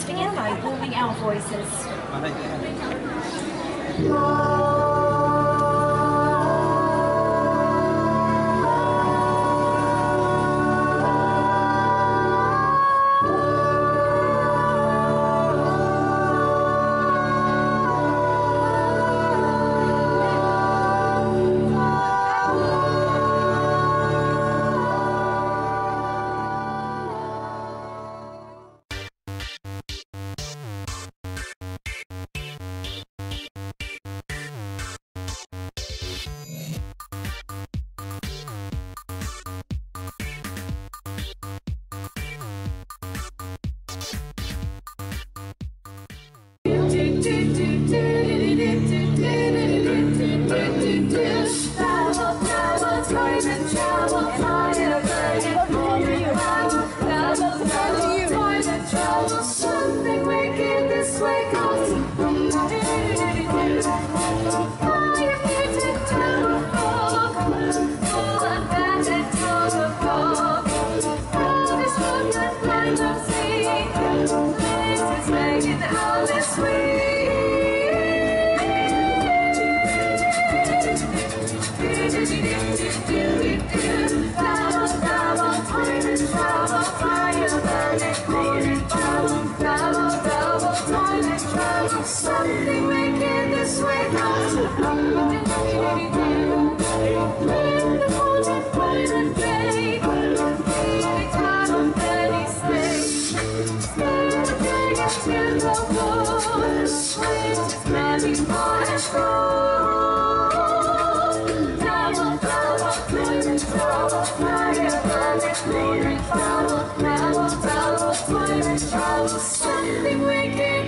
let's begin by warming our voices. Something wicked this way comes Something